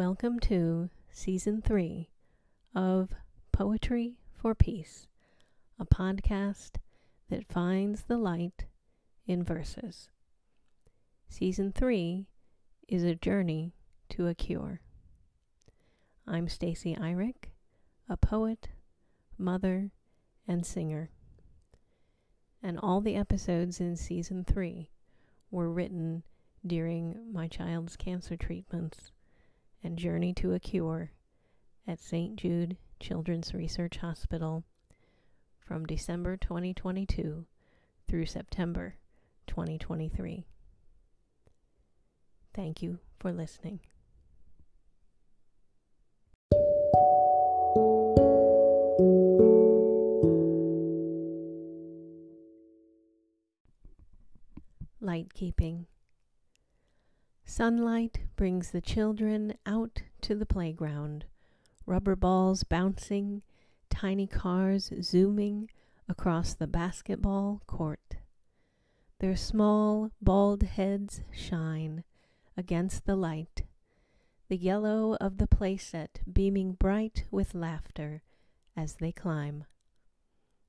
Welcome to Season 3 of Poetry for Peace, a podcast that finds the light in verses. Season 3 is a journey to a cure. I'm Stacie Eirich, a poet, mother, and singer. And all the episodes in Season 3 were written during my child's cancer treatments and journey to a cure at St. Jude Children's Research Hospital from December 2022 through September 2023. Thank you for listening. Light keeping. Sunlight brings the children out to the playground, rubber balls bouncing, tiny cars zooming across the basketball court. Their small, bald heads shine against the light, the yellow of the playset beaming bright with laughter as they climb.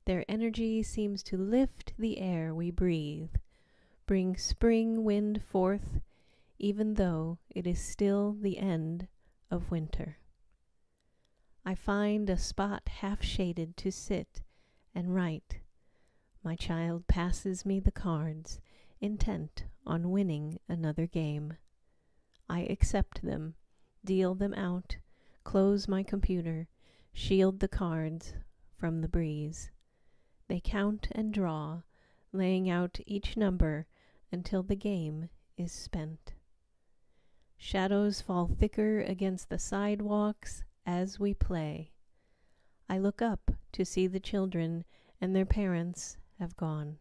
Their energy seems to lift the air we breathe, bring spring wind forth even though it is still the end of winter. I find a spot half shaded to sit and write. My child passes me the cards, intent on winning another game. I accept them, deal them out, close my computer, shield the cards from the breeze. They count and draw, laying out each number until the game is spent. Shadows fall thicker against the sidewalks as we play. I look up to see the children and their parents have gone.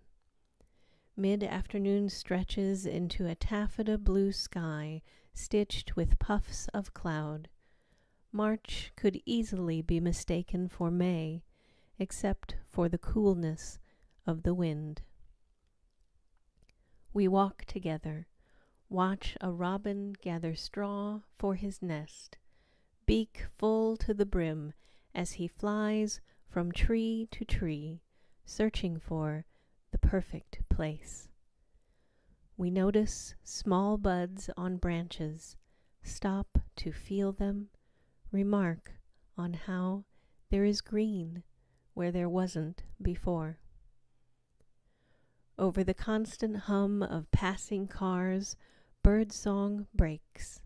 Mid afternoon stretches into a taffeta blue sky stitched with puffs of cloud. March could easily be mistaken for May, except for the coolness of the wind. We walk together Watch a robin gather straw for his nest, beak full to the brim as he flies from tree to tree, searching for the perfect place. We notice small buds on branches, stop to feel them, remark on how there is green where there wasn't before. Over the constant hum of passing cars, birdsong breaks,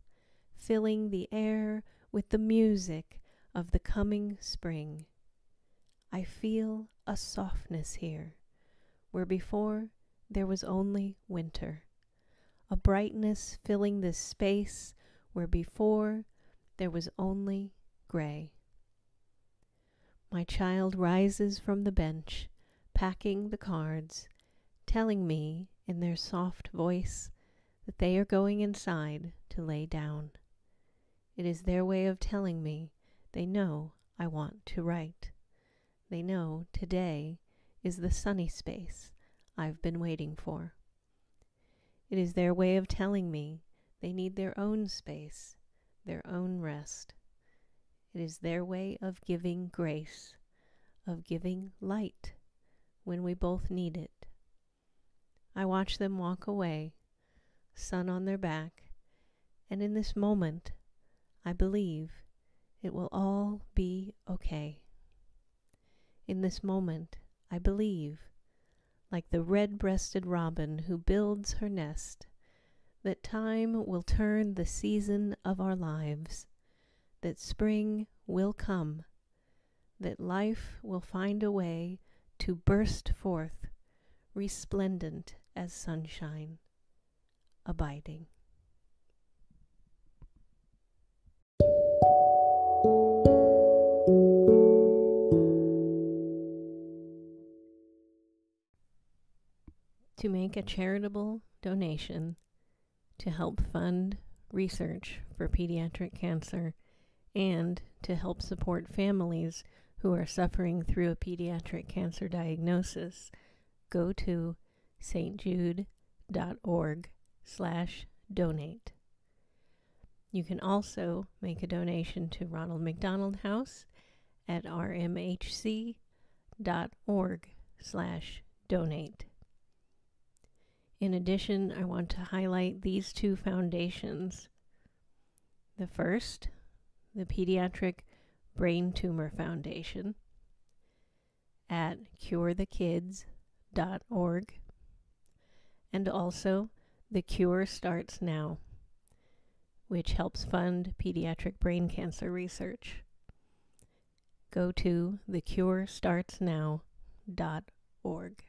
filling the air with the music of the coming spring. I feel a softness here, where before there was only winter, a brightness filling this space where before there was only gray. My child rises from the bench, packing the cards, telling me in their soft voice that they are going inside to lay down. It is their way of telling me they know I want to write. They know today is the sunny space I've been waiting for. It is their way of telling me they need their own space, their own rest. It is their way of giving grace, of giving light when we both need it. I watch them walk away sun on their back, and in this moment, I believe it will all be okay. In this moment, I believe, like the red breasted robin who builds her nest, that time will turn the season of our lives, that spring will come, that life will find a way to burst forth, resplendent as sunshine abiding. To make a charitable donation to help fund research for pediatric cancer and to help support families who are suffering through a pediatric cancer diagnosis, go to stjude.org slash donate. You can also make a donation to Ronald McDonald House at rmhc.org slash donate. In addition, I want to highlight these two foundations. The first, the Pediatric Brain Tumor Foundation at curethekids.org and also The Cure Starts Now which helps fund pediatric brain cancer research. Go to thecurestartsnow.org.